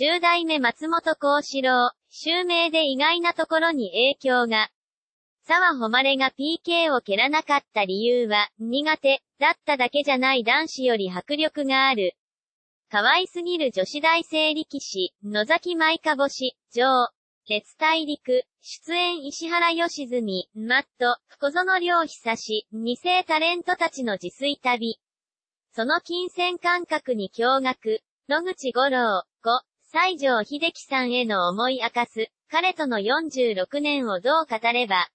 10代目松本幸四郎、襲名で意外なところに影響が。沢誉れが PK を蹴らなかった理由は、苦手、だっただけじゃない男子より迫力がある。可愛すぎる女子大生力士、野崎舞香星、上、鉄大陸、出演石原良純、マット、小園良久し、二世タレントたちの自炊旅。その金銭感覚に驚愕、野口五郎、5、西城秀樹さんへの思い明かす、彼との46年をどう語れば、